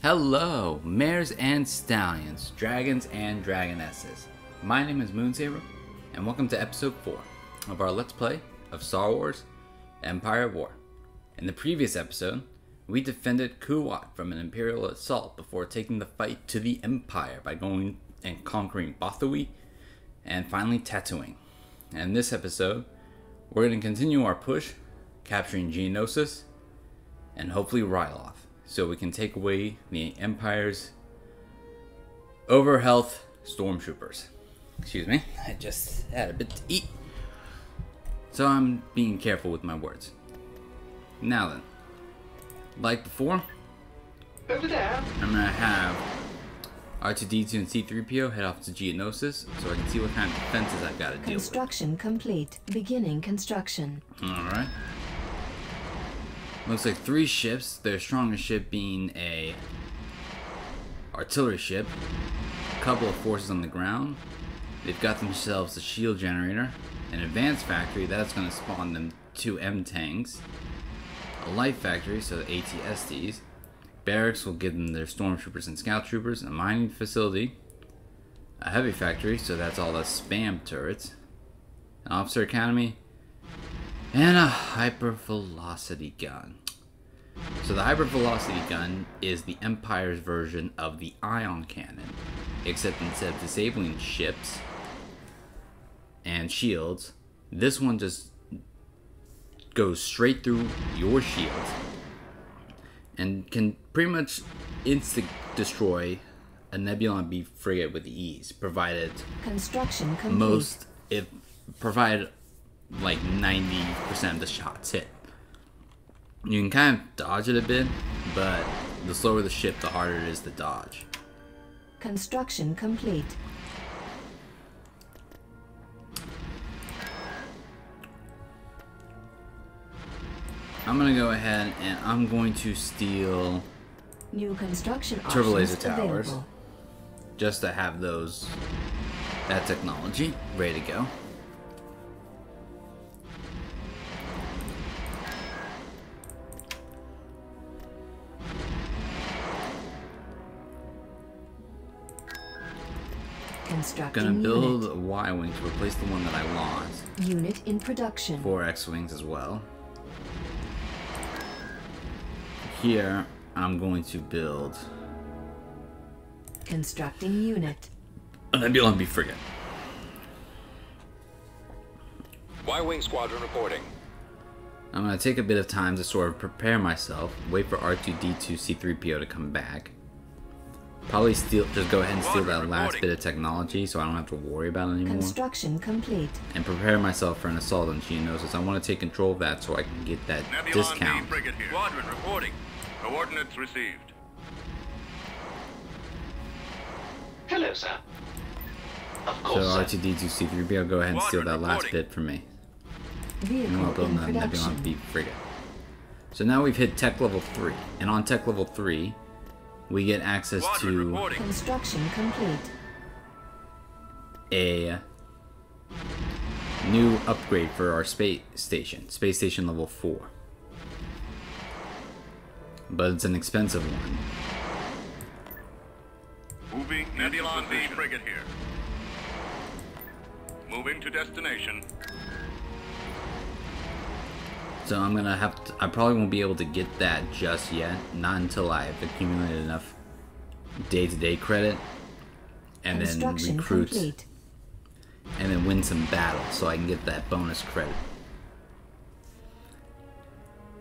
Hello, mares and stallions, dragons and dragonesses. My name is Moonsaber, and welcome to episode 4 of our Let's Play of Star Wars Empire of War. In the previous episode, we defended Kuat from an Imperial assault before taking the fight to the Empire by going and conquering Bothawui and finally Tatooine. And this episode, we're going to continue our push, capturing Geonosis and hopefully Ryloth, so we can take away the Empire's overhealth stormtroopers. Excuse me, I just had a bit to eat. So I'm being careful with my words. Now then, like before, Over there. I'm gonna have R2D2 and C3PO head off to Geonosis so I can see what kind of defenses I've got to deal with. Construction complete. Beginning construction. Alright. Looks like three ships, their strongest ship being a artillery ship, a couple of forces on the ground. They've got themselves a shield generator, an advanced factory, that's going to spawn them two M tanks, a light factory, so the ATSTs, barracks will give them their stormtroopers and scout troopers, a mining facility, a heavy factory, so that's all the spam turrets, an officer academy, and a hypervelocity gun. So the hypervelocity gun is the Empire's version of the ion cannon, except instead of disabling ships and shields, this one just goes straight through your shield and can pretty much insta destroy a Nebulon B frigate with ease, provided Construction complete. most if provided like 90% of the shots hit. You can kind of dodge it a bit, but the slower the ship, the harder it is to dodge. Construction complete. I'm gonna go ahead and I'm going to steal New construction Turbo laser towers. available. just to have those that technology ready to go. Constructing Gonna build unit. a Y-wing to replace the one that I lost. Unit in production. four X-wings as well. Here, I'm going to build Constructing unit. a Nebulon B frigate. Y-Wing Squadron reporting. I'm going to take a bit of time to sort of prepare myself, wait for R2-D2 C-3PO to come back. Probably steal, just go ahead and steal that last bit of technology so I don't have to worry about it anymore. Construction complete. And prepare myself for an assault on Geonosis. I want to take control of that so I can get that Nebulon discount. B frigate here. Squadron reporting. Coordinates received. Hello, sir. Of course, sir. R2-D2 C-3PO, go ahead and steal that Squadron last bit from me. Vehicle And we'll build in a Nebulon. B frigate. So now we've hit tech level 3. And on tech level 3, we get access to. Construction complete. a new upgrade for our space station. Space station level 4. But it's an expensive one. Moving Nebulon B frigate here. Moving to destination. So I'm gonna have to, I probably won't be able to get that just yet. Not until I've accumulated enough day-to-day credit. And then Construction recruit complete. and then win some battles so I can get that bonus credit.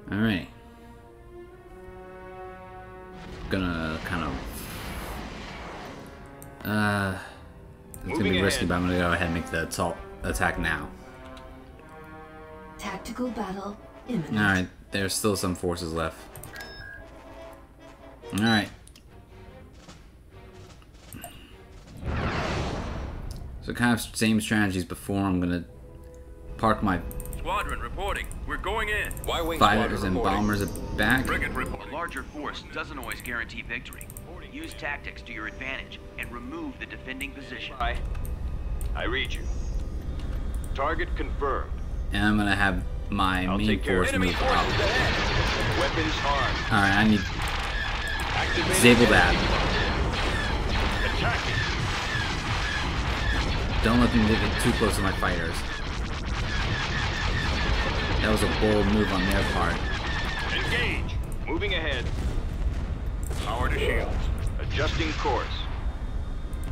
Alright. Gonna kind of. Uh. It's gonna be Moving risky, ahead. but I'm gonna go ahead and make the assault attack now. Tactical battle imminent. Alright, there's still some forces left. Alright. So kind of same strategies before, I'm gonna park my Squadron reporting. We're going in. Y-Wing fighters and reporting. bombers are back. Frigate A larger force doesn't always guarantee victory. Use tactics to your advantage and remove the defending position. I, I read you. Target confirmed. And I'm gonna have my I'll main take force move forces up. ahead. Weapons armed. Alright, I need Activating Disable that. Attacking. Don't let them get too close to my fighters. That was a bold move on their part. Engage. Moving ahead. Power to shields. Adjusting course.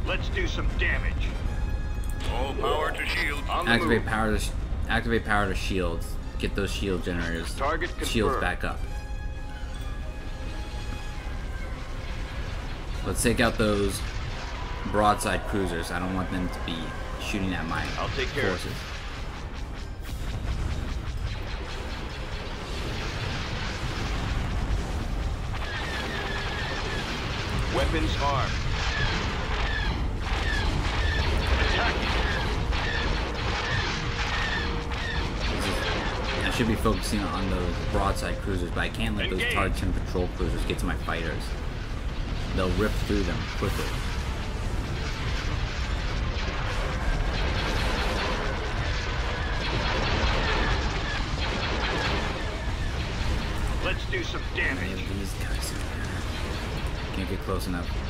Let's do some damage. All power to shields. Activate move. power to sh- activate power to shields. Get those shield generators Target shields back up. Let's take out those broadside cruisers. I don't want them to be shooting at my I'll take care of forces. Weapons armed. Should be focusing on those broadside cruisers, but I can't let those Engage. target patrol cruisers get to my fighters. They'll rip through them quickly. Let's do some damage. these guys. Can't get close enough.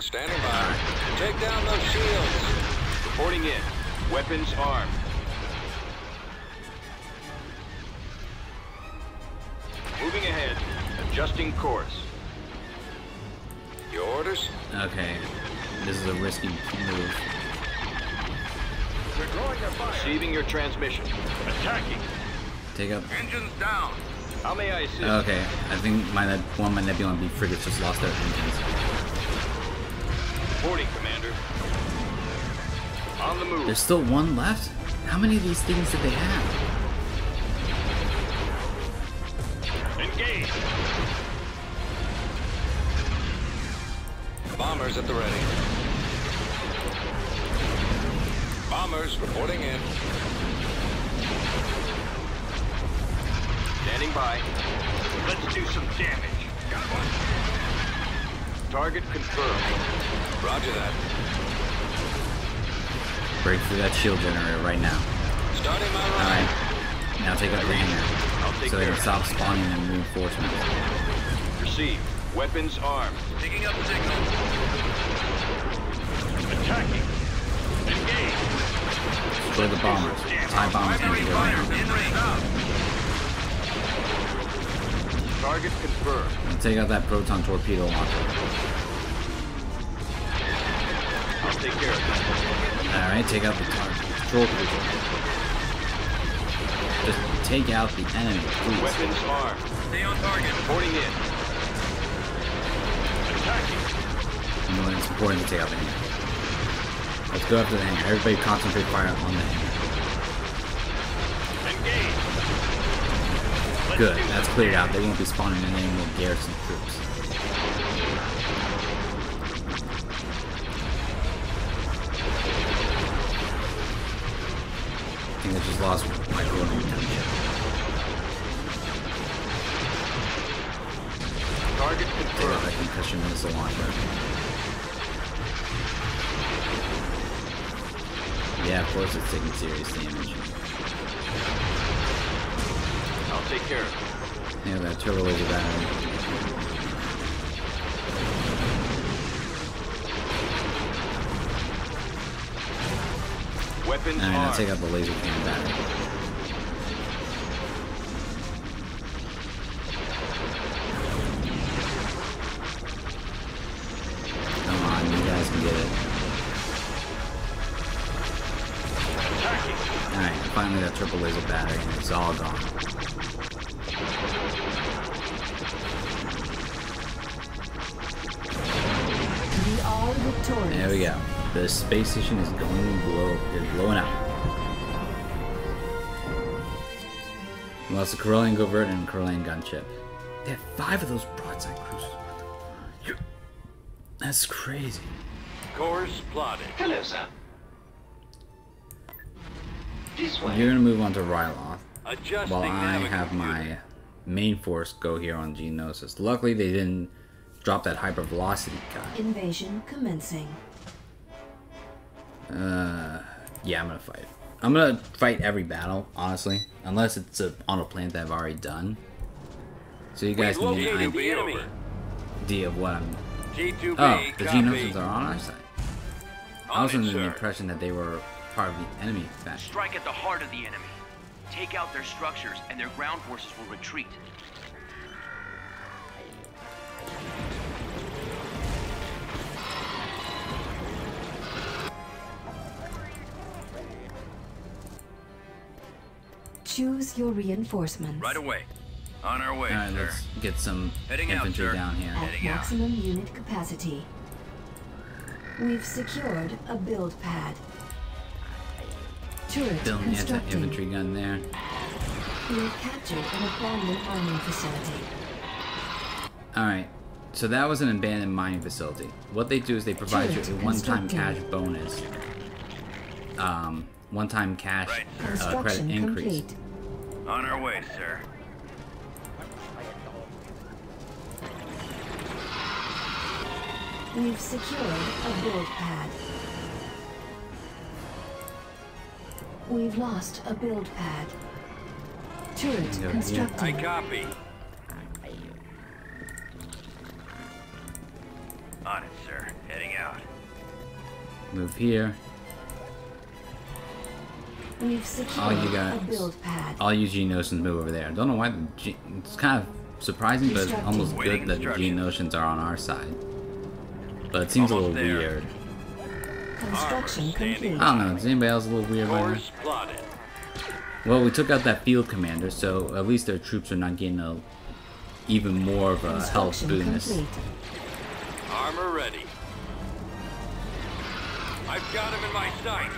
Standing by. Take down those shields. Reporting in. Weapons armed. Moving ahead. Adjusting course. Your orders? Okay, this is a risky move. Receiving your transmission. Attacking. Take up. Engines down. How may I assist? Okay, I think my one of my Nebulon B frigates just lost their engines. Reporting, Commander. On the move. There's still one left? How many of these things did they have? Engage. Bombers at the ready. Bombers reporting in. Standing by. Let's do some damage. Got one. Target confirmed. Roger that. Break through that shield generator right now. Starting my run. Alright, now take out the hangar. So they can stop spawning and reinforcements. it. Receive. Weapons armed. Picking up signal. Attacking. Engage. Destroy the bombers. TIE bombers can Primary go fire in. in range. Target confirmed. Take out that proton torpedo launcher. I'll take care of it. Alright, take out the patrol. Just take out the enemy, please. Weapons armed. Stay on target. Reporting in. Attacking. You know, it's important to take out the hangar. Let's go after the hangar. Everybody concentrate fire on the hangar. Engage. Good, that's cleared out. They won't be spawning in any more garrison troops. I think I just lost my golden gunship. Target confirmed. that concussion missile launcher. Yeah, of course it's taking serious damage. Take care of it. Yeah, that turbo laser battery. Weapons Alright, now armed. take out the laser cannon battery. Space station is going blow is blowing up. We lost a Corellian corvette and a Corellian gunship. They had five of those broadside cruisers. What the- You- That's crazy. Course plotted. Hello, sir. You're gonna move on to Ryloth Adjusting while I navigator. have my main force go here on Geonosis. Luckily, they didn't drop that hypervelocity guy. Invasion commencing. Uh, yeah, I'm gonna fight. I'm gonna fight every battle, honestly, unless it's a, on a planet that I've already done. So you guys can get an Located the enemy. idea of what I'm. G2B, Oh, the. Geonosians are on our side. I was under the impression that they were part of the enemy faction. Strike at the heart of the enemy. Take out their structures, and their ground forces will retreat. Choose your reinforcements. Right away. On our way, Alright, sir. let's get some Heading out, infantry sir. down here. At Heading out. maximum unit capacity. We've secured a build pad. Turret Building the constructing. anti-infantry gun there. We've captured an abandoned mining facility. Alright, so that was an abandoned mining facility. What they do is they provide you a one-time cash bonus. Um, one-time cash Right, uh, credit Construction increase. complete. On our way, sir. We've secured a build pad. We've lost a build pad. Turret Go here. I constructing. copy. On it, sir. Heading out. Move here. We've All secured you a guys. build pad. I'll use Geonosians move over there. Don't know why. The Ge- it's kind of surprising, but Constructing. almost Waiting good that the instructions. Geonosians are on our side. But it seems a little there. weird. Construction complete. I don't know. Is anybody else a little weird right now? Well, we took out that field commander, so at least their troops are not getting a even more of a health Construction bonus. complete. Armor ready. I've got him in my sight.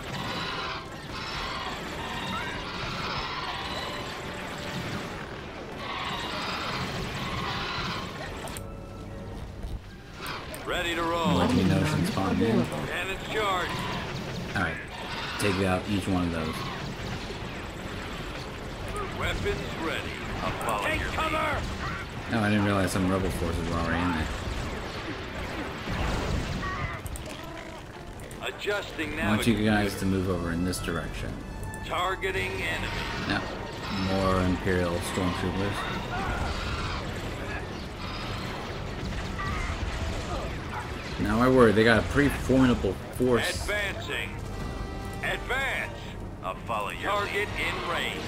Ready to roll. Let me know since spawn in. Available. Cannons charged. Alright, take out each one of those. Weapons ready. I'll Take cover! Oh, I didn't realize some rebel forces were already in there. Adjusting now. I want you guys to move over in this direction. Targeting enemy. Now, more Imperial stormtroopers. Now I worry, they got a pretty formidable force. Advancing. Advance. I'll follow your Target in range.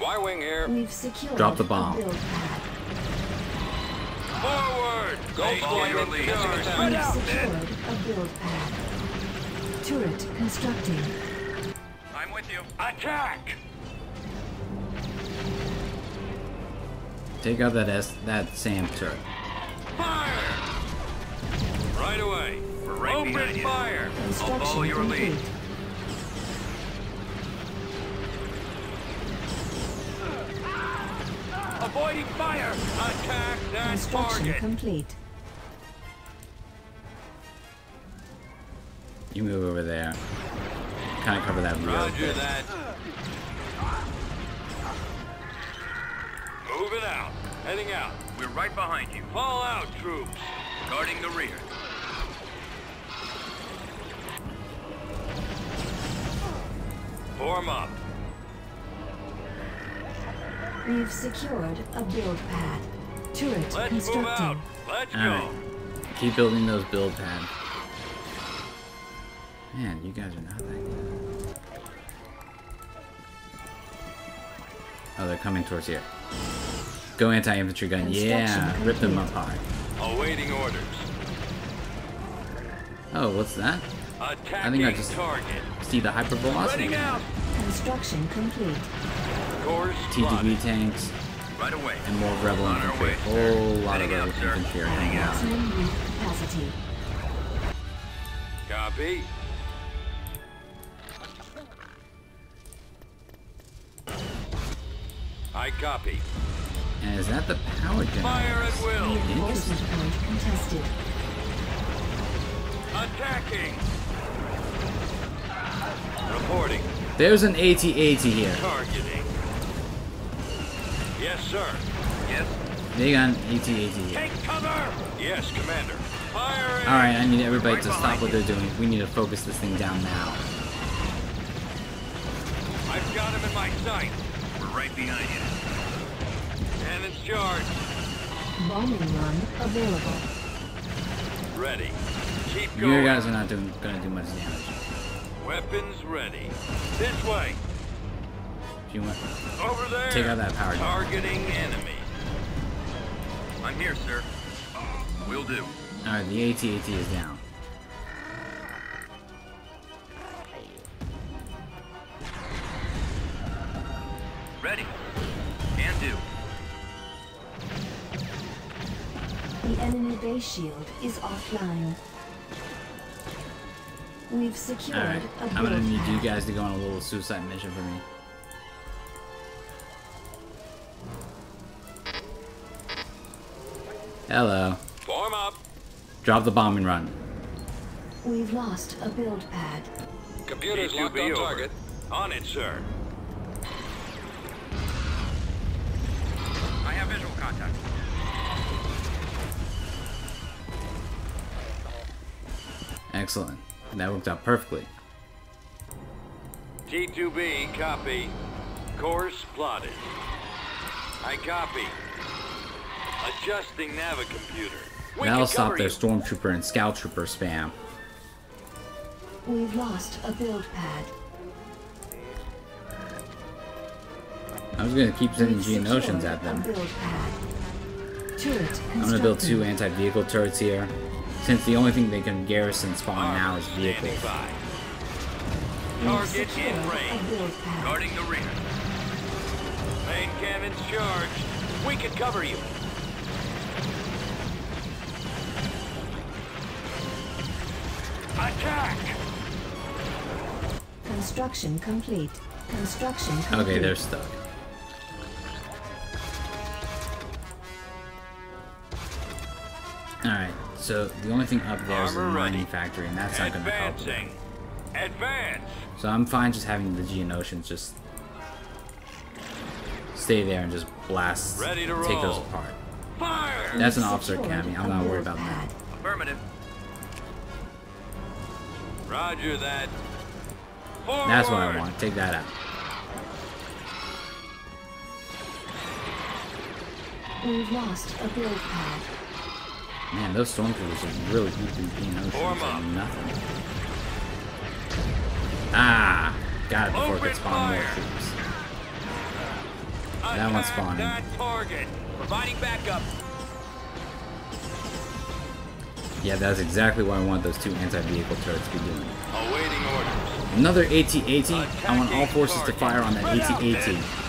Y-wing here. We've secured Drop the bomb. a build pad. Forward. Go follow your Cannons lead. charged. Spread We've secured a build pad. Turret constructing. I'm with you. Attack! Take out that S that SAM turret. Fire! Right away. We're right Open behind you. fire. I'll follow your lead. complete. Avoiding fire. Attack that Construction target. complete. You move over there. Kind of cover that rear. Roger that. Moving out. Heading out. We're right behind you. Fall out, troops. Guarding the rear. Form up. We've secured a build pad. Turret Let's move constructing. out. Let's Alright. go. Keep building those build pads. Man, you guys are not that good. Oh, they're coming towards here. Go anti-infantry gun. Yeah, Construction rip them apart. Awaiting orders. Oh, what's that? Attacking I think I just- target. See the hypervelocity. Running out. Construction complete. Course T2B tanks Right away. and more rebel On our infantry. way, A whole lot of Heading out, rebel sir. infantry are Heading out. out. Maximum unit capacity. Copy. I copy. And is that the power generator? Fire at will. Reinforcement point contested. Attacking. Reporting. There's an AT-AT here. Targeting. Yes, sir. Yes? They got an AT-AT here. Take cover! Yes, Commander. Firing! Alright, I need everybody Right to stop what they're doing. We need to focus this thing down now. I've got him in my sight. We're right behind you. Cannons charged. Bombing run available. Ready. Keep Your going. guys are not doing gonna do much damage. Weapons ready. This way. If you want, Over there. Take out that power gun. Targeting enemy. I'm here, sir. Will do. alright, the AT-AT is down. Ready. Can do. The enemy base shield is offline. We've secured Alright, a I'm gonna need you guys to go on a little suicide mission for me. Hello. Form up. Drop the bomb and run. We've lost a build pad. Computers locked on target. On it, sir. Have visual contact. Excellent. That worked out perfectly. T2B, copy. Course plotted. I copy. Adjusting navicomputer. We That'll stop cover their stormtrooper and scout trooper spam. We've lost a build pad. Was gonna keep sending We've Geonosians secured at them. A build pad. Turret I'm gonna build two anti-vehicle turrets here, since the only thing they can garrison spawn now is vehicles. by. Target in range. Guarding the rear. Main cannons charged. We can cover you. Attack! Construction complete. Construction complete. Okay, they're stuck. So the only thing up there is the mining ready. factory, and that's not gonna help them. Advance. So I'm fine just having the Geonosians just stay there and just blast, Ready to take those apart. Fire! That's an We've officer secured academy. I'm not worried about that. Affirmative. Roger that. Forward. That's what I want. Take that out. We've lost a build pad. Man, those stormtroopers are really keeping up. at nothing. Ah, got it before it Open could spawn more fire. troops. That one's spawning. That target. Providing backup. Yeah, that's exactly what I want those two anti-vehicle turrets to be doing. Awaiting orders. Another AT-AT. I want all forces to fire on that AT-AT.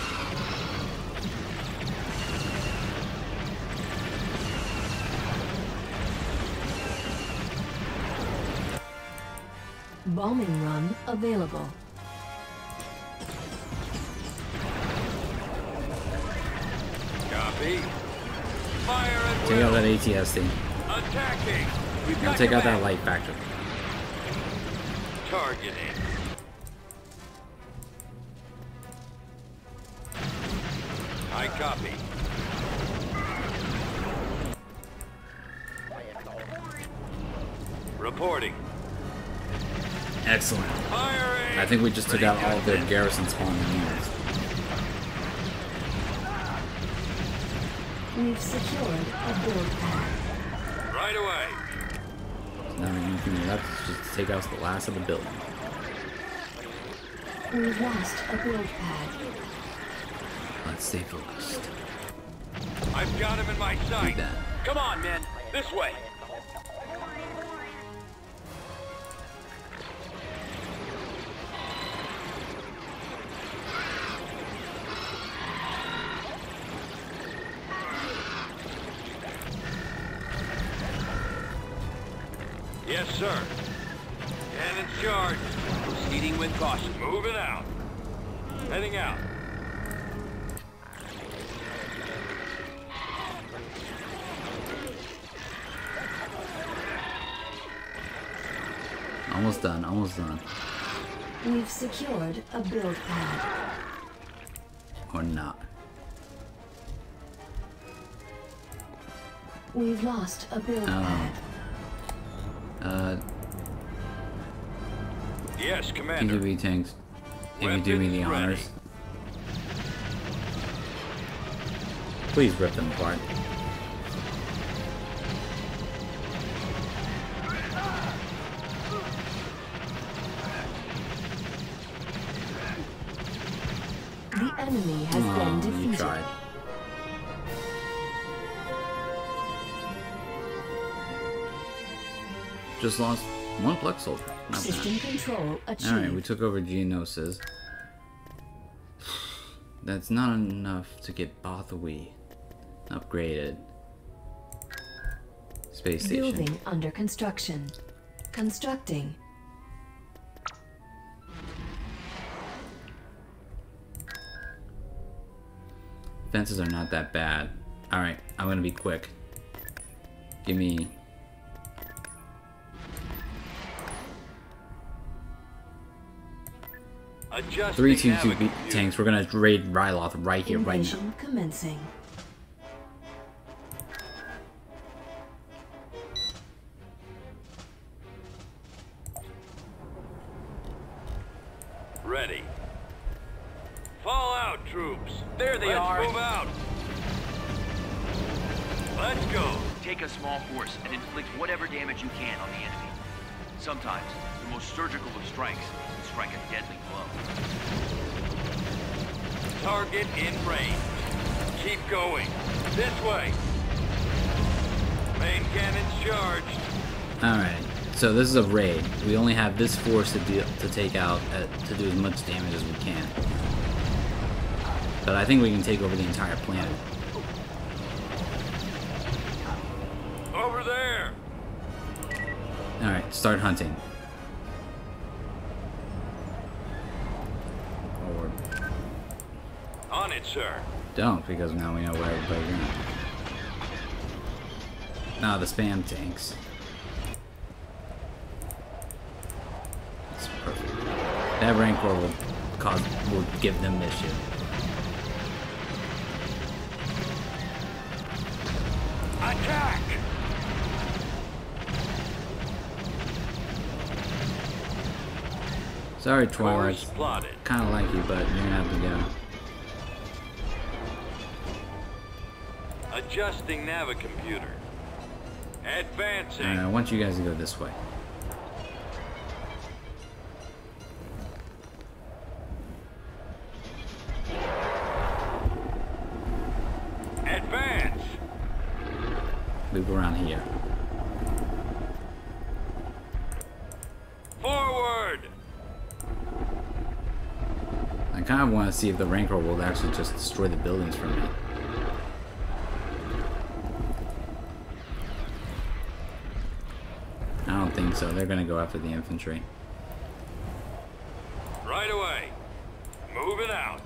Bombing run available. Copy. Fire at Take out will. that ATST. Attacking. We've Now got take your out that light factory. Targeting. Think we just took out all of their garrison spawning units. We've secured a build pad. Right away. Now the only thing left is just to take out the last of the building. We've lost a build pad. Let's stay focused. I've got him in my Do sight. Come on, men. This way. We've lost a build Oh. pad. Uh, Yes, Commander. T2B tanks. If you do me the Weapons ready. honors. Please rip them apart. Just lost one Plex soldier. Not bad. Control achieved. Alright, we took over Geonosis. That's not enough to get Bothawui upgraded. Space station. Building under construction. Constructing. Fences are not that bad. Alright, I'm gonna be quick. Give me. Adjusting Three two two tanks. We're gonna raid Ryloth right here, right now. Commencing. So this is a raid. We only have this force to deal to take out uh, to do as much damage as we can. But I think we can take over the entire planet. Over there. Alright, start hunting. Or On it, sir. don't, because now we know where everybody's going. Now the spam tanks. It's perfect. That rancor will cause will give them issue. Attack! Sorry, Twi'lek. Kind of like you, but you're gonna have to go. Adjusting navicomputer. Advancing. I want you guys to go this way. Advance. Loop around here. Forward. I kind of want to see if the Rancor will actually just destroy the buildings for me. I don't think so. They're gonna go after the infantry. Right away. Moving out.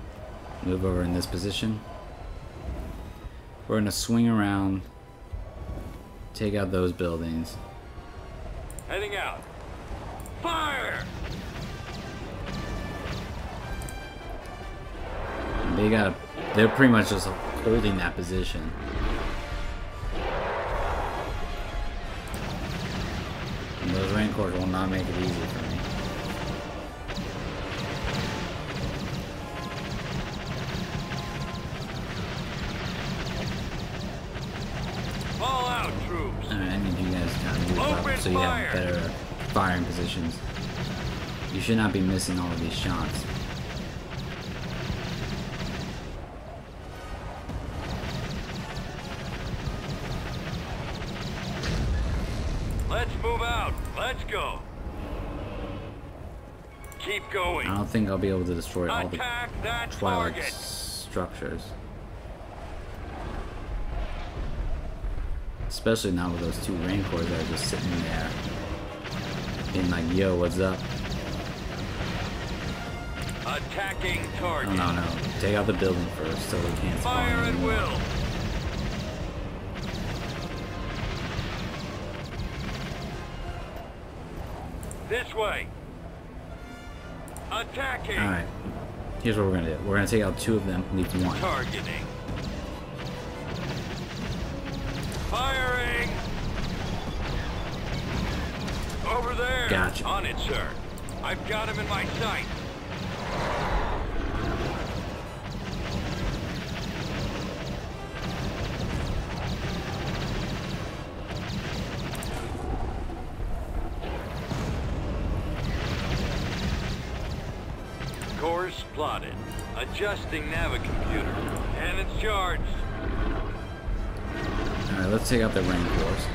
Move over in this position. We're gonna swing around, take out those buildings. Heading out. Fire! They got. They're pretty much just holding that position. And those Rancors will not make it easy for me. Fall out, troops. Alright, I need you guys to kind of move Open up so you have better firing positions. You should not be missing all of these shots. Think I'll be able to destroy all the Twi'lek target. structures. Especially now with those two Rancors that are just sitting there. Being like, yo, what's up? Attacking target. Oh, no, no. Take out the building first so we can't spawn Fire at will. This way. Attacking. Alright. Here's what we're gonna do. We're gonna take out two of them, leave one. Targeting. Firing. Over there. Gotcha. On it, sir. I've got him in my sight. Adjusting Navicomputer. And it's charged. Alright, let's take out the rank wars.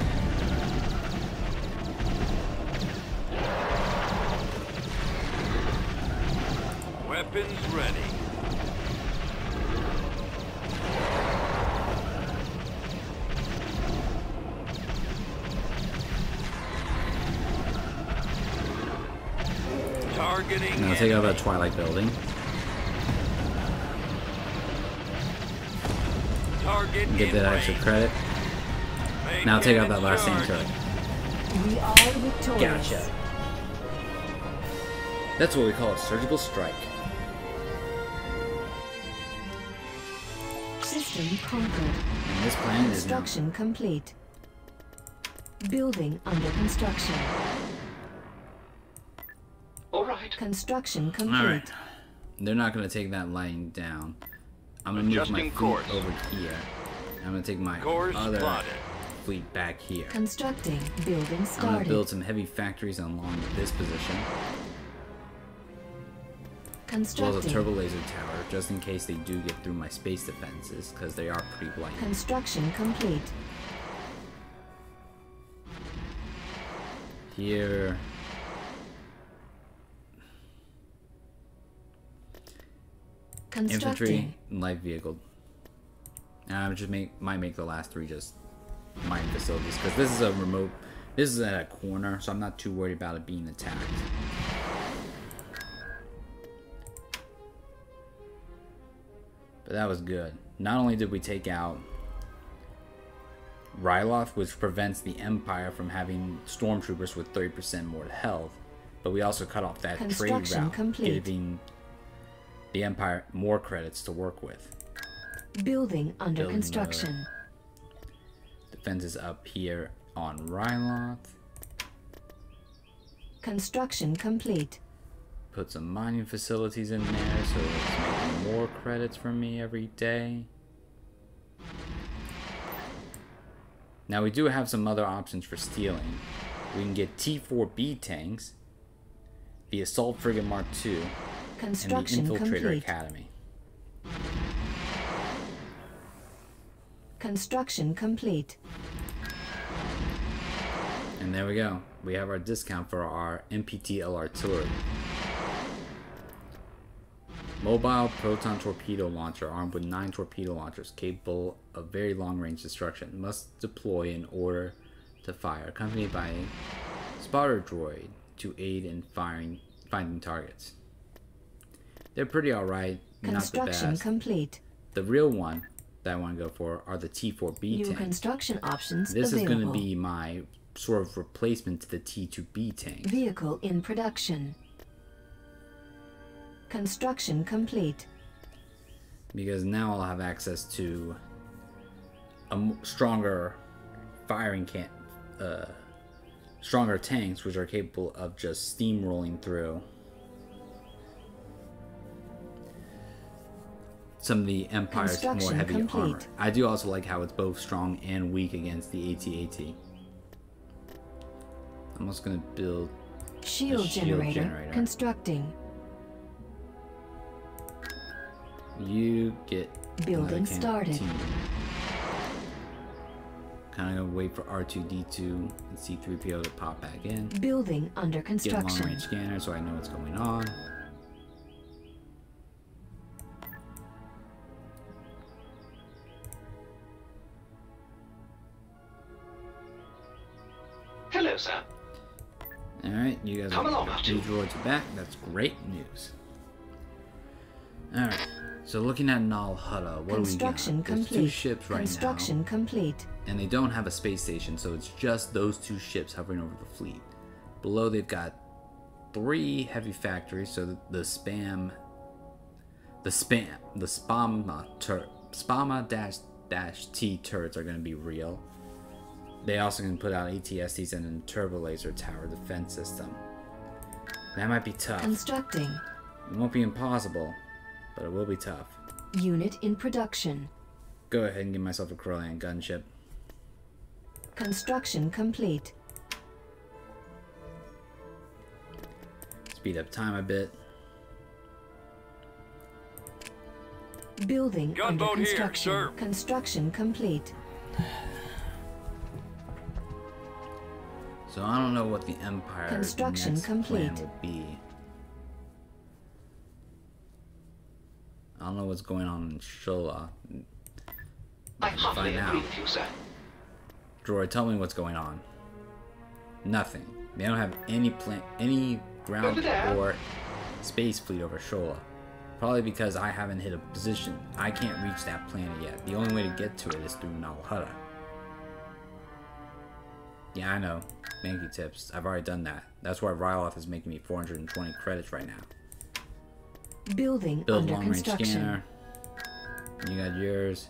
Weapons ready. Targeting. Now take out that Twi'lek building. Target Get that extra credit. Now take out that last SAM charged. turret. We are victorious. Gotcha. That's what we call a surgical strike. System conquered. And this planet is now. Construction complete. Building under construction. All right. Construction complete. Alright. They're not gonna take that lying down. I'm gonna move my Adjusting fleet course. over here. I'm gonna take my Course other plotted. fleet back here. Constructing. Building I'm gonna build some heavy factories along this position, as well as a turbo laser tower, just in case they do get through my space defenses, because they are pretty blind. Construction complete. Here. Infantry, Constructing. and light vehicle. Um, I just make might make the last three just mine facilities because this is a remote. This is at a corner, so I'm not too worried about it being attacked. But that was good. Not only did we take out Ryloth, which prevents the Empire from having stormtroopers with 30% more health, but we also cut off that trade route, complete. giving the Empire more credits to work with. Building under Building construction. Defenses up here on Ryloth. Construction complete. Put some mining facilities in there so it's more credits for me every day. Now we do have some other options for stealing. We can get T4B tanks, the Assault Frigate Mark II, and the Infiltrator complete. Academy. Construction complete. And there we go. We have our discount for our MPTL artillery. Mobile proton torpedo launcher armed with nine torpedo launchers capable of very long range destruction must deploy in order to fire, accompanied by a spotter droid to aid in firing finding targets. They're pretty alright, not the Construction best. complete. The real one that I want to go for are the T4B New tanks. construction options This is going to be my sort of replacement to the T2B tank. Vehicle in production. Construction complete. because now I'll have access to a stronger firing can uh, stronger tanks which are capable of just steamrolling through some of the Empire's more heavy complete. armor. I do also like how it's both strong and weak against the AT-AT. I'm also gonna build Shield, shield generator, generator. constructing. You get Building started. Kind of gonna wait for R2D2 and C3PO to pop back in. Building under construction. Get a long range scanner so I know what's going on. Guys Come are, along, you R2. droids are back. That's great news. Alright, so looking at Nal Hutta, what Construction do we got? There's complete. two ships right construction complete. and they don't have a space station, so it's just those two ships hovering over the fleet. Below, they've got three heavy factories, so the, the spam, the spam, the spama tur, spama dash dash T turrets are going to be real. They also can put out ATSTs and a turbo laser tower defense system. That might be tough. Constructing. It won't be impossible, but it will be tough. Unit in production. Go ahead and give myself a Corellian gunship. Construction complete. Speed up time a bit. Building Gunboat under here, construction. sir. Construction complete. So I don't know what the Empire Construction next complete. plan would be. I don't know what's going on in Shola. I hardly Find agree out. with you, sir. Droid, tell me what's going on. Nothing. They don't have any plan, any ground or space fleet over Shola. Probably because I haven't hit a position. I can't reach that planet yet. The only way to get to it is through Nal Hutta. Yeah, I know. Thank you, Tips. I've already done that. That's why Ryloth is making me 420 credits right now. Building Build under long range construction. scanner. You got yours.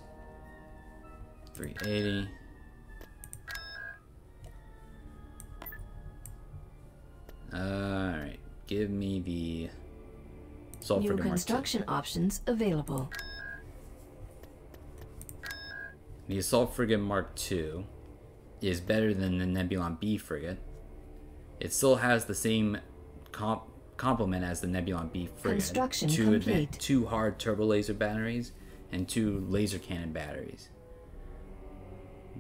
380. Alright. Give me the Sulfur New construction options available. The Assault Frigate Mark II is better than the Nebulon B frigate. It still has the same comp- complement as the Nebulon B frigate. Construction two, complete. two hard turbo laser batteries and two laser cannon batteries.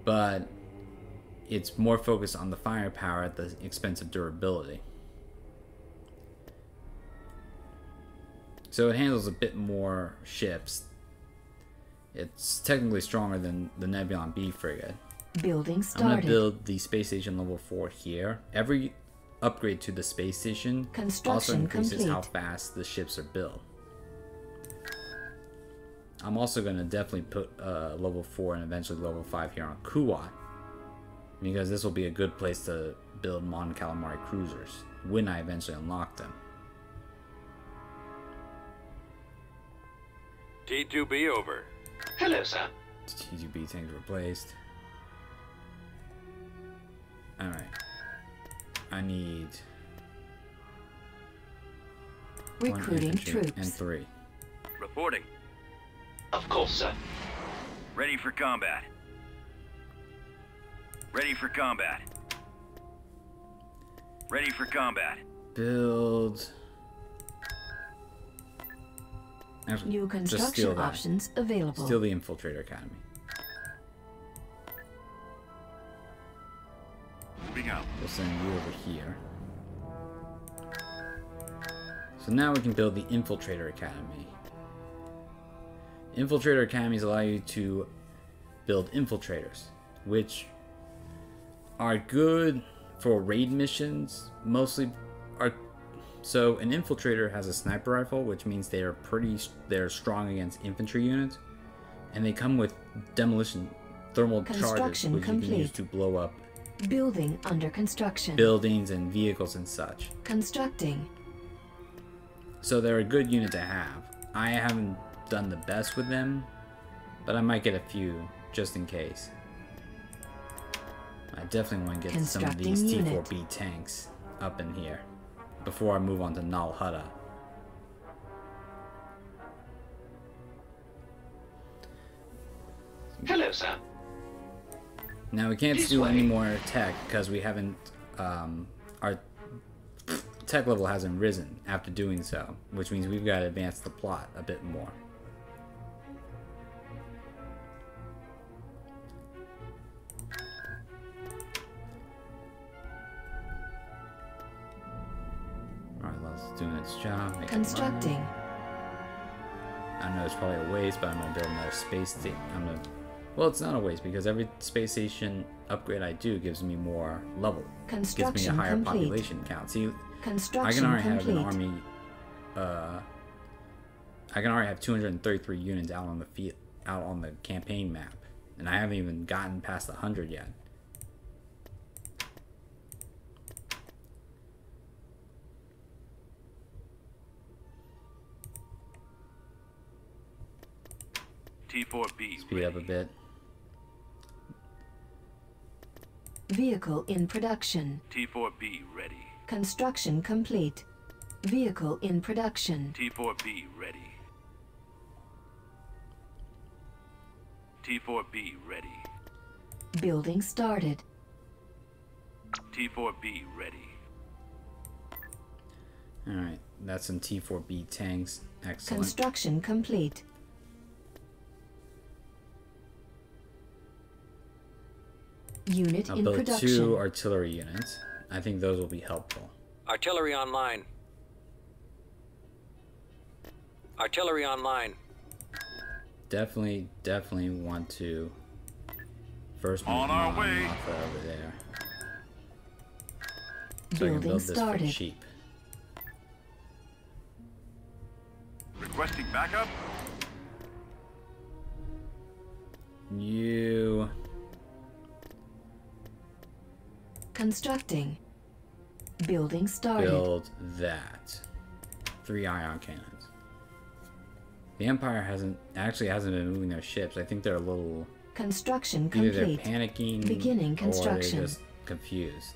But it's more focused on the firepower at the expense of durability. So it handles a bit more ships. It's technically stronger than the Nebulon B frigate. Building I'm gonna build the space station level four here. Every upgrade to the space station also Construction increases how fast the ships are built. I'm also gonna definitely put uh, level four and eventually level five here on Kuat because this will be a good place to build Mon Calamari cruisers when I eventually unlock them. T2B over. Hello, sir. T2B tanks replaced. Alright. I need one Recruiting infantry and three. Reporting. Of course, sir. Ready for combat. Ready for combat. Ready for combat. Build. New construction options available. Steal the Infiltrator Academy. Send you over here. So now we can build the Infiltrator Academy. Infiltrator Academies allow you to build infiltrators, which are good for raid missions. Mostly are so an infiltrator has a sniper rifle, which means they are pretty they're strong against infantry units, and they come with demolition thermal charges, which you can use complete. to blow up Building under construction. buildings and vehicles and such. Constructing. So they're a good unit to have. I haven't done the best with them, but I might get a few just in case. I definitely want to get some of these unit. T4B tanks up in here before I move on to Nal Hutta. Hello, sir. Now we can't This steal any more tech because we haven't. Um, our tech level hasn't risen after doing so, which means we've got to advance the plot a bit more. Alright, let's do its job. make it. Constructing. I know it's probably a waste, but I'm gonna build another space station. I'm gonna. Well, it's not a waste because every space station upgrade I do gives me more level. Gives me a higher complete. population count. See, I can already complete. have an army. Uh, I can already have 233 units out on the field, out on the campaign map, and I haven't even gotten past the hundred yet. T4B Speed up a bit. Vehicle in production. T4B ready. Construction complete. Vehicle in production. T4B ready. T4B ready. Building started. T4B ready. Alright, that's some T4B tanks. Excellent. Construction complete. Unit I'll in build production. two artillery units. I think those will be helpful. Artillery online. Artillery online. Definitely, definitely want to first move On our Mon way. Mothma over there. So I can Building build this for started. cheap. Requesting backup. You Constructing. Building started. build that. Three ion cannons. The Empire hasn't actually hasn't been moving their ships. I think they're a little Construction either they're complete. panicking Beginning or construction. they're just confused.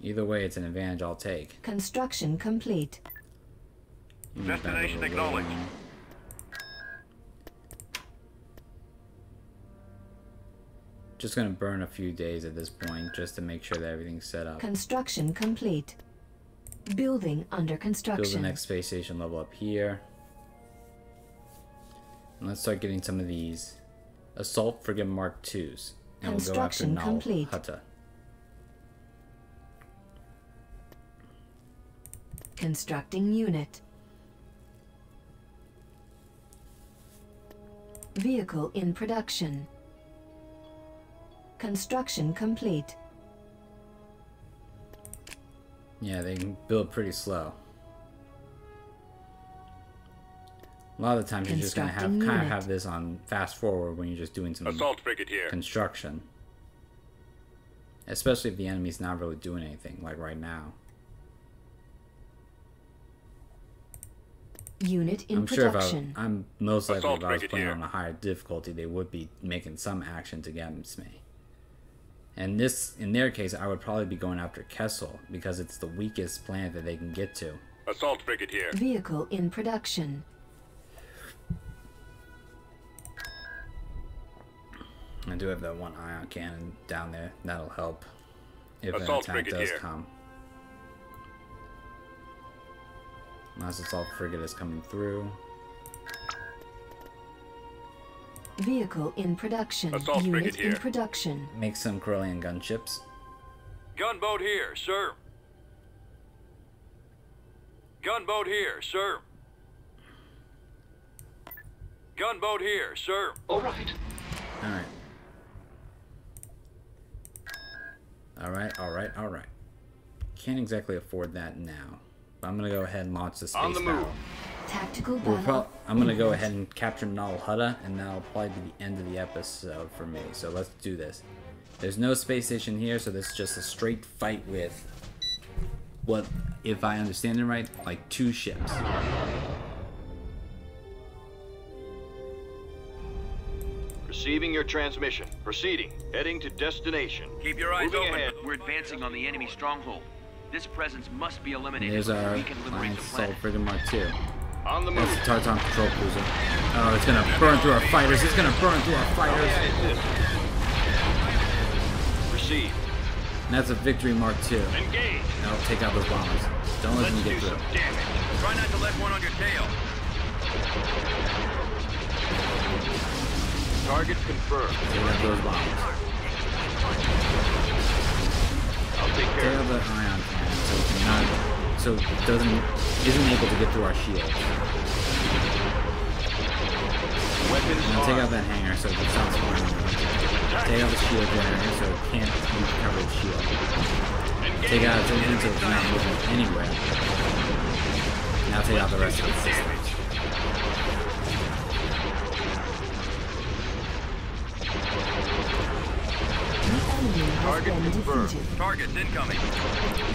Either way, it's an advantage I'll take. Construction complete. Give me a better Destination loading. acknowledged. Just gonna burn a few days at this point just to make sure that everything's set up. Construction complete. Building under construction. Build the next space station level up here. And let's start getting some of these assault frigate Mark Twos. And we'll go after Construction Nal complete. Hutta. Constructing unit. Vehicle in production. Construction complete. Yeah, they can build pretty slow. A lot of the times you're just gonna have kind of have this on fast forward when you're just doing some Assault frigate here. construction. Especially if the enemy's not really doing anything, like right now. Unit in I'm sure if I, production. I'm most likely Assault if I was frigate playing here. on a higher difficulty, they would be making some action against me. And this, in their case, I would probably be going after Kessel because it's the weakest planet that they can get to. Assault frigate here. Vehicle in production. I do have that one ion cannon down there. That'll help if an attack does here. come. Unless assault frigate is coming through. Vehicle in production. Assault Unit frigate in here. production. Make some Corellian gunships. Gunboat here, sir. Gunboat here, sir. Gunboat here, sir. All right. Alright. Alright, alright, alright. Can't exactly afford that now. But I'm gonna go ahead and launch the space On the move. battle. Tactical We're battle. I'm gonna go ahead and capture Nal Hutta, and that'll probably be the end of the episode for me. So let's do this. There's no space station here, so this is just a straight fight with what, if I understand it right, like two ships. Receiving your transmission. Proceeding. Heading to destination. Keep your eyes Moving open. ahead. We're advancing on the enemy stronghold. This presence must be And eliminated there's our we can liberate Alliance the Assault planet. Frigate Mark II. On the That's move. the Tartan Patrol Cruiser. Oh, it's gonna burn through our fighters. It's gonna burn through our fighters. Received. And that's a Victory Mark too. Engage. That'll take out those bombers. Don't let Let's them do get some through. damage. Try not to let one on your tail. Target confirmed. Take out those bombers. I'll take care of the ion cannon so it cannot, so it doesn't isn't able to get through our shield. Now take out that hangar so it stops firing. Take out the shield generator so it can't recover the shield. Take out its engine so it's not moving anywhere. Now take out the rest of the systems. The enemy has Target been confirmed. defeated. Targets incoming.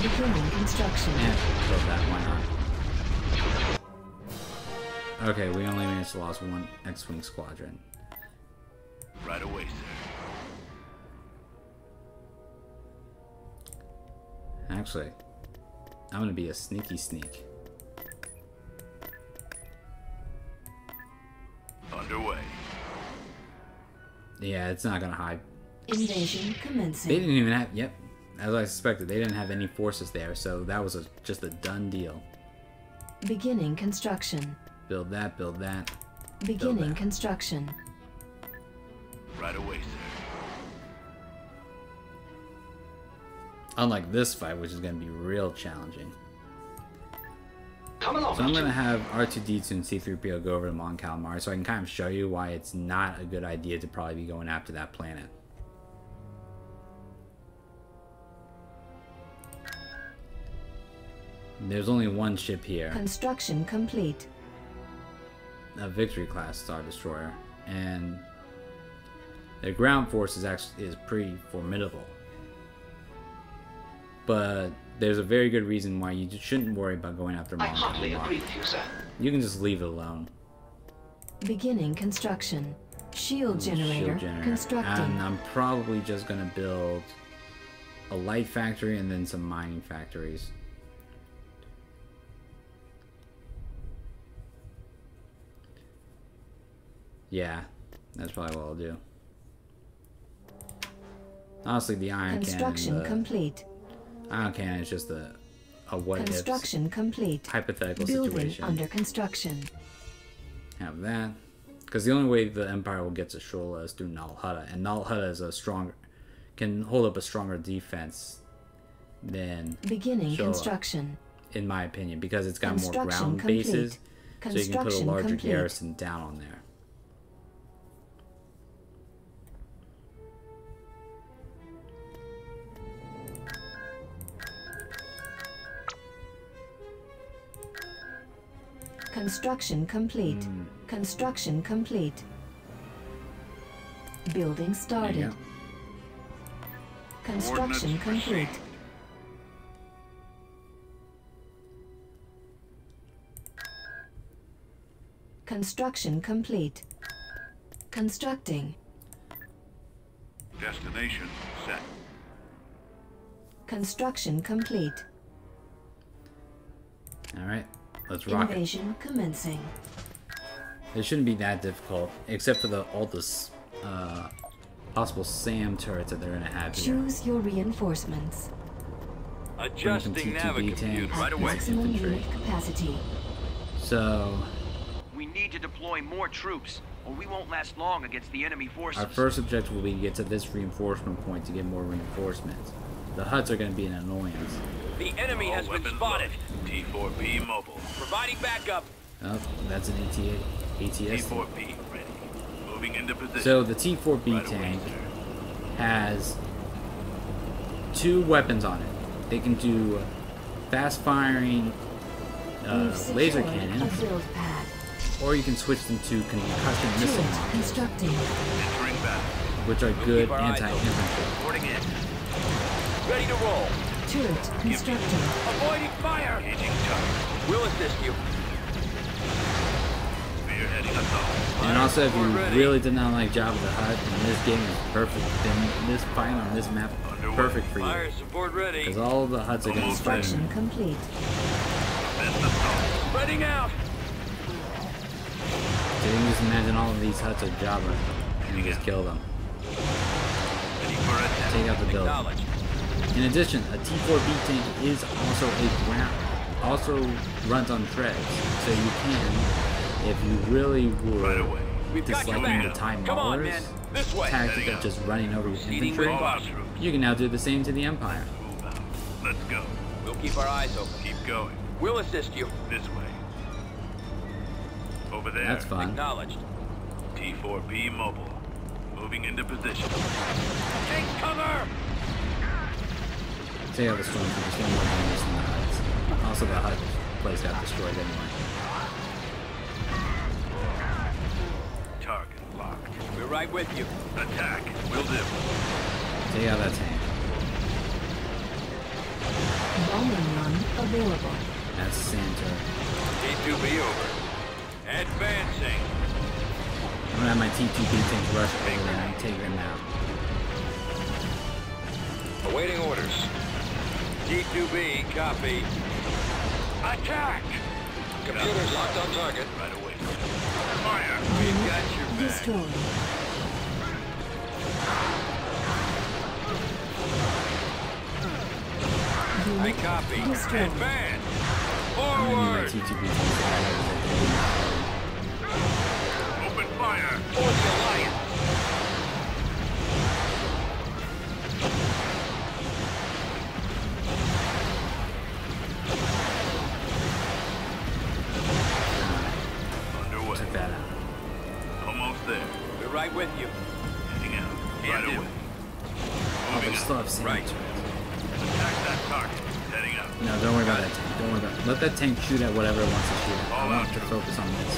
Beginning construction. Yeah, build that, why not? Okay, we only managed to lose one X-Wing squadron. Right away, sir. Actually, I'm gonna be a sneaky sneak. Underway. Yeah, it's not gonna hide. Invasion commencing. They didn't even have. Yep, as I suspected, they didn't have any forces there, so that was a, just a done deal. Beginning construction. Build that, build that. Beginning that. construction. Right away, sir. Unlike this fight, which is gonna be real challenging. Come along, So I'm gonna have R2D2 and C3PO go over to Mon Calamari, so I can kind of show you why it's not a good idea to probably be going after that planet. There's only one ship here, Construction complete. a Victory class Star Destroyer, and their ground force is actually is pretty formidable. But there's a very good reason why you shouldn't worry about going after I Mon heartily agree with you, sir. You can just leave it alone. Beginning construction. Shield generator, shield generator. constructing. And I'm probably just gonna build a light factory and then some mining factories. Yeah, that's probably what I'll do. Honestly, the ion Construction cannon, the complete. ion cannon is just a, a what Construction complete. hypothetical Building situation. under construction. have that. Because the only way the Empire will get to Shola is through Nal Hutta, and Nal Hutta is a stronger, can hold up a stronger defense than, Beginning Shola. construction. in my opinion, because it's got more ground complete. bases, so you can put a larger complete. garrison down on there. Construction complete. Hmm. Construction complete. Building started. Construction complete. Construction complete. Constructing. Destination set. Construction complete. All right, let's rock it. Invasion commencing. It shouldn't be that difficult, except for the all the uh, possible SAM turrets that they're gonna have here. Choose your reinforcements. Adjusting T2B navicomputer tanks. right At away. maximum Infantry. unit capacity. So We need to deploy more troops, or we won't last long against the enemy forces. Our first objective will be to get to this reinforcement point to get more reinforcements. The Hutts are going to be an annoyance. The enemy All has been spotted. T4B mobile. Providing backup. Oh, that's an ATA, ATS. T4B ready. Moving into position. So the T4B right tank sir. has two weapons on it. They can do fast firing uh, laser secured cannons, A build pad. or you can switch them to concussion missiles, constructing. Which are We'll good keep our eyes anti-infantry. Ready to roll. Turret constructing. Avoiding fire. Engaging target. We'll assist you. And also, if you really did not like Jabba the Hutt, then this game is perfect. Then this fight on this map is perfect for you. Fire support ready. Because all the Hutts are going to be fighting. Construction complete. Best assault. Spreading out. So you can just imagine all of these Hutts are Jabba and you just kill them. Ready for attack. Take out the building. Acknowledged. In addition, a T4B tank is also a ground, also runs on treads, so you can, if you really Right were away. We've disliking the. Time Come on, Maulers men. This way. tactic of just running over your infantry, with All our caution. troops. you can now do the same to the Empire. Let's go. We'll keep our eyes open. Keep going. We'll assist you. This way. Over there. That's fine. Acknowledged. T4B mobile. Moving into position. Take cover. Take out the Stormtroopers, get more damage than the Hutts. Also, the Hutt place got destroyed anyway. Target locked. We're right with you. Attack. Will do. Take out that tank. Bombing run available. That's Santa. T2B over. Advancing. I'm gonna have my T2B tanks rush over and take them out. Awaiting orders. T2B, copy. Attack! Computers locked on target. Right away. Fire! We've got your back. Destroyed. I copy. destroyed. Advance! I'm need my Forward! T2B. Open fire! For the Alliance! With you. Heading out. Right Can do. away. Oh, they still have Santa. Right. Attack that target. Heading out. No, don't worry about that tank. Don't worry about it. Let that tank shoot at whatever it wants to shoot at. I All want out to focus on this.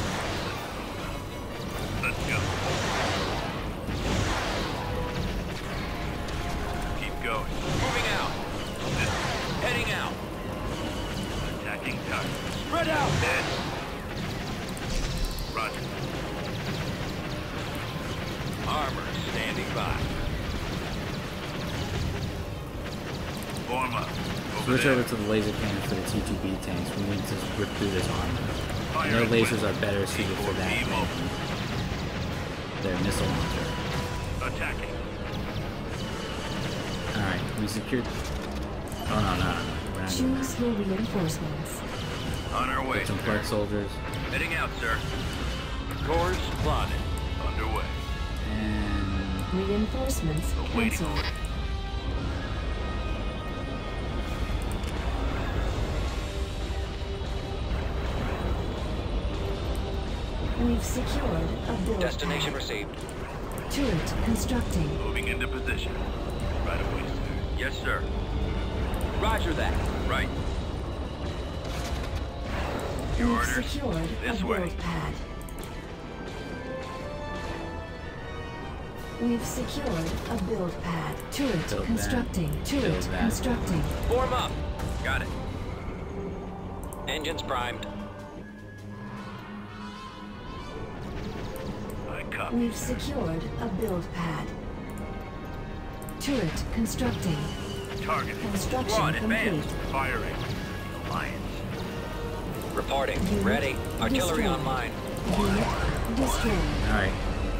Lasers are better suited for that T4B than their missile launcher. Attacking. Alright, we secured... Oh, no, no, no, no. We're not doing Choose your reinforcements. On our way. Get some Clark soldiers. Heading out, sir. Course plotted. Underway. And... Reinforcements Awaiting cancelled. order. We've secured a build Destination pad. received. Turret constructing. Moving into position. Right away, sir. Yes, sir. Roger that. Right. Your We've orders. secured This a way. build pad. We've secured a build pad. Turret Build that. constructing. Build Turret that. constructing. Form up. Got it. Engines primed. I copy. We've secured a build pad. Turret constructing. Targeting. Construction Squad, complete. advance. Firing. Alliance. Reporting. Unit Ready. Artillery destroyed. online. Unit destroyed. Alright.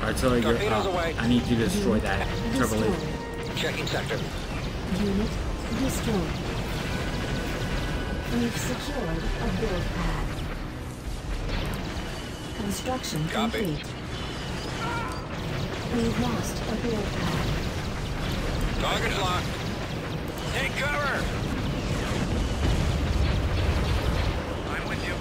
Artillery, you're Torpedoes up. away. I need you to destroy Unit that turbo laser. Checking sector. Unit destroyed. We've secured a build pad. Construction Copy. complete. We've lost a build pad. Target's locked. Take cover. I'm with you.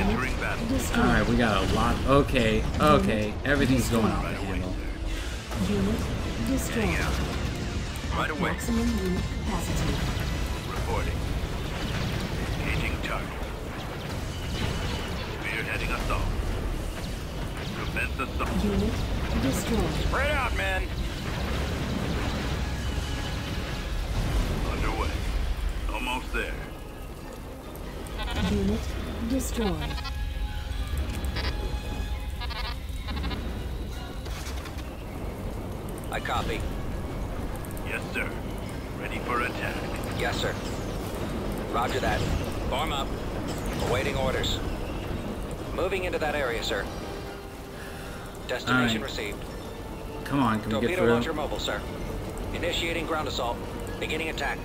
Entering battle. Alright, we got a lot. Okay, okay. Everything's going off Right away, Unit destroyed. Right away. Maximum unit capacity. Unit destroyed. Spread out, men. Underway. Almost there. Unit destroyed. Get Torpedo launcher through? mobile, sir. Initiating ground assault. Beginning attack.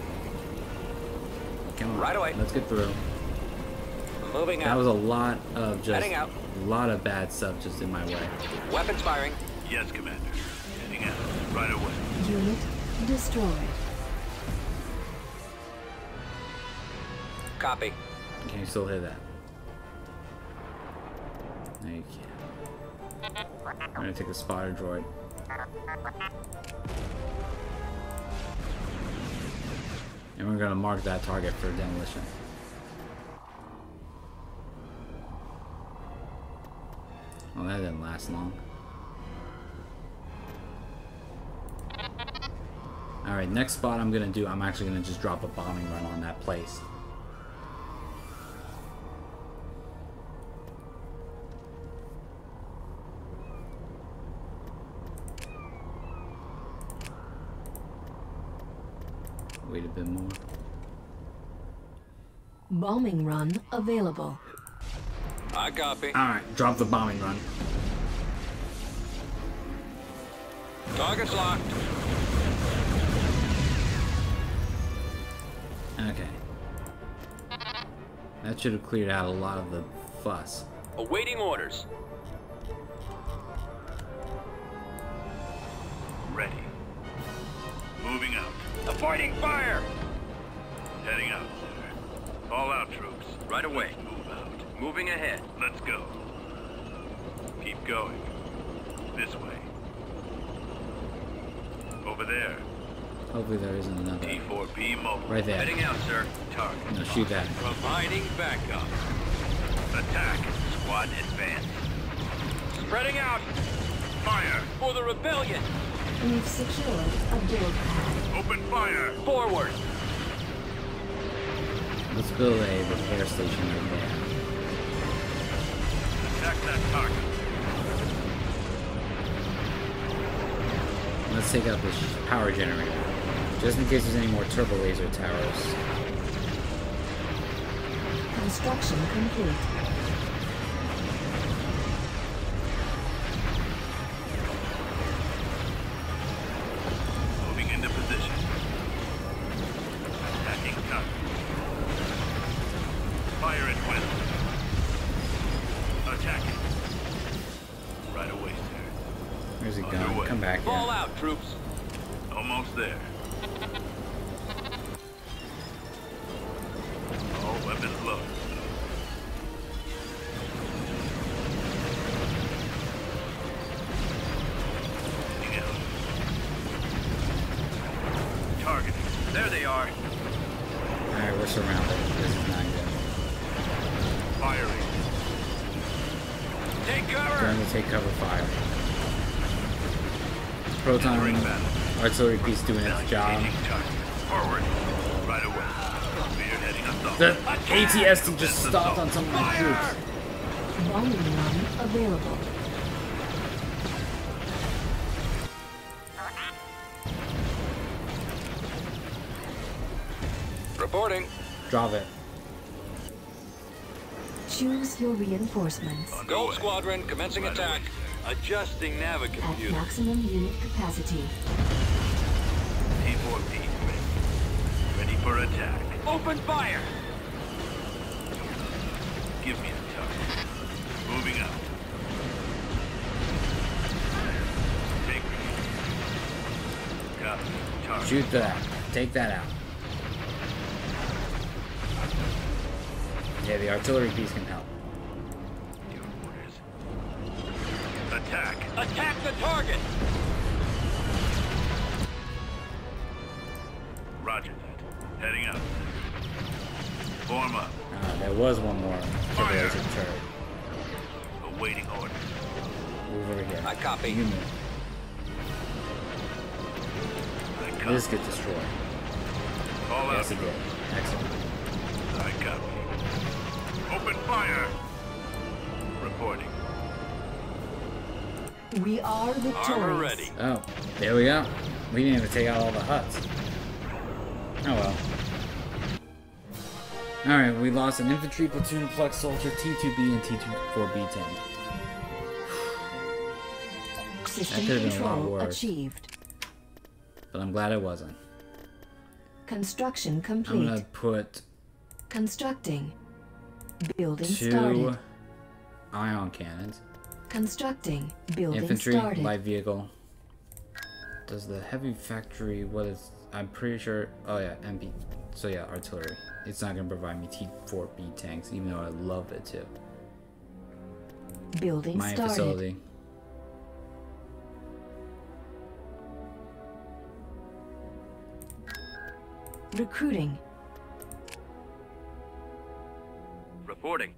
Come on. Right away. Let's get through. Moving That out. was a lot of just Heading out. a lot of bad stuff just in my way. Weapons firing. Yes, Commander. Heading out. Right away. Unit destroyed. Copy. Can you still hear that? No, you can't. I'm gonna take a spotter droid. And we're gonna mark that target for demolition. Well, that didn't last long. Alright, next spot I'm gonna do, I'm actually gonna just drop a bombing run on that place. Bit more. Bombing run available. I copy. Alright, drop the bombing run. Target's locked. Okay. That should have cleared out a lot of the fuss. Awaiting orders. Out. Avoiding fire! Heading out, sir. All out, troops. Right away. Let's move out. Moving ahead. Let's go. Keep going. This way. Over there. Hopefully there isn't another. T4B mobile. Right there. Heading out, sir. Target. No, shoot that. Providing backup. Attack. Squad advance. Spreading out Fire. for the rebellion. We've secured a build pad. Open fire. Forward. Let's build a repair station right there. Attack that target. Let's take out this power generator. Just in case there's any more turbo laser towers. Construction complete. Artillery piece doing its job. Forward. Right away. Spearheading. The ATST just stopped on some of my troops. Bombing run available. Reporting. Drop it. Choose your reinforcements Gold Underway. Squadron commencing attack. Adjusting at maximum unit capacity. For attack. Open fire. Give me a target. Moving out. Take me. Copy. Target. Shoot that. Take that out. Yeah, the artillery piece can help. Your orders. Attack. Attack the target. Form up. Uh, there was one more turbo Fire. laser turret. Awaiting orders. Move over here. I copy. You move. I Did copy. this get destroyed? Call out. Yes, it did. Excellent. I copy. Open fire. Reporting. We are victorious. Armor ready. Oh, there we go. We didn't even take out all the Hutts. Oh well. Alright, we lost an infantry platoon, flux soldier, T2B, and T4B tank. System could've been a lot control worse. achieved. But I'm glad it wasn't. Construction complete. I'm gonna put Constructing. Building two started. ion cannons. Constructing. Building Infantry, started. light vehicle. Does the heavy factory, what is, I'm pretty sure, oh yeah, MP, so yeah, artillery. It's not gonna provide me T4B tanks, even though I love it too. Building Mine started. facility. Recruiting. Reporting.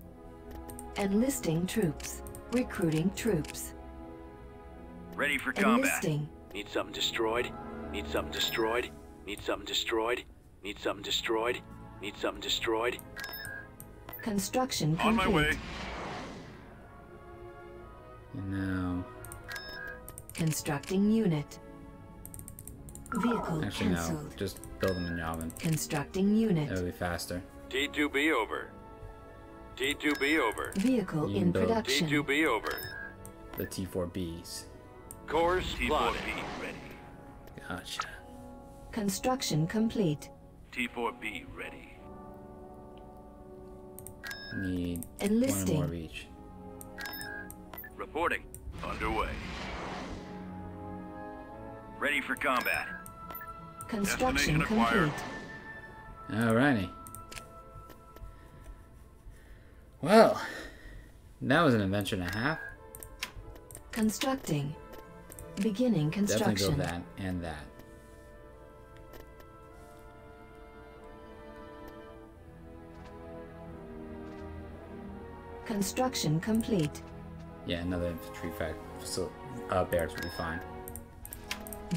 Enlisting troops. Recruiting troops. Ready for combat. Enlisting. Need something destroyed? Need something destroyed? Need something destroyed? Need something destroyed? Need something destroyed? Construction On my way. No. Constructing unit. Vehicle Actually, no. Just build them in Yavin. Constructing unit. It'll be faster. T2B over. T2B over. Vehicle You in production. T2B over. The T4Bs. Course plotted. T4B ready. Gotcha. Construction complete. T4B ready. Need one Enlisting. more of each. Reporting. Underway. Ready for combat. Construction Destination acquired. complete. Alrighty. Well, that was an adventure and a half. Constructing. Beginning construction. Definitely go that and that. Construction complete. Yeah, another infantry fact. So, uh, bears will be fine.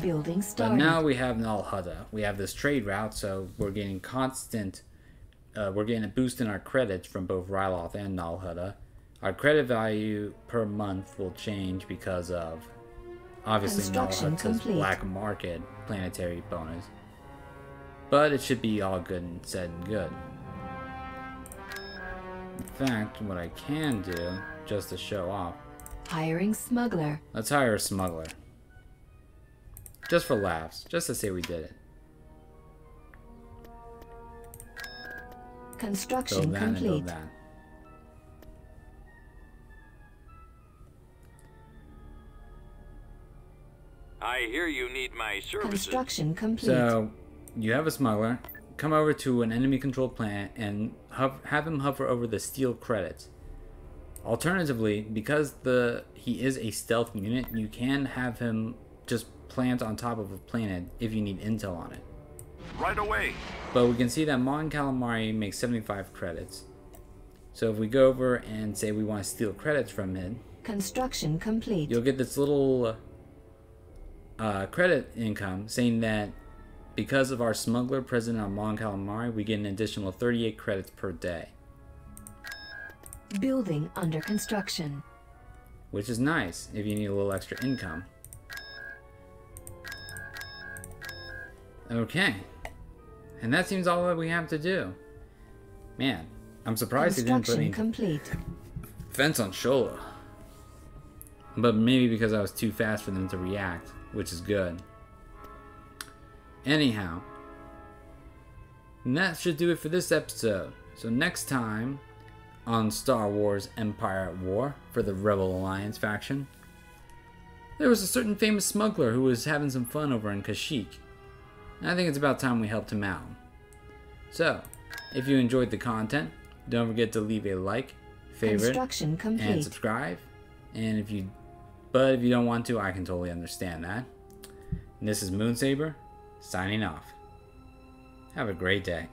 Building But started. now we have Nal Hutta. We have this trade route, so we're getting constant. Uh, we're getting a boost in our credits from both Ryloth and Nal Hutta. Our credit value per month will change because of obviously Construction Hutta's black market planetary bonus. But it should be all good and said and good. In fact, what I can do, just to show off, Hiring smuggler. let's hire a smuggler. Just for laughs, just to say we did it. Construction Build that and complete. build that. I hear you need my services. Construction complete. So, you have a smuggler. Come over to an enemy controlled planet and hov- have him hover over the steel credits. Alternatively, because the he is a stealth unit, you can have him just plant on top of a planet if you need intel on it. Right away. But we can see that Mon Calamari makes 75 credits. So if we go over and say we want to steal credits from him, Construction complete. you'll get this little uh, credit income saying that because of our smuggler present on Mon Calamari, we get an additional 38 credits per day, Building under construction. which is nice if you need a little extra income. Okay. And that seems all that we have to do. Man, I'm surprised they didn't put any complete. fence on Shola. But maybe because I was too fast for them to react, which is good. Anyhow, and that should do it for this episode. So next time on Star Wars Empire at War for the Rebel Alliance faction, there was a certain famous smuggler who was having some fun over in Kashyyyk. And I think it's about time we helped him out. So, if you enjoyed the content, don't forget to leave a like, favorite, and subscribe. And if you, but if you don't want to, I can totally understand that. And this is Moonsaber, signing off. Have a great day.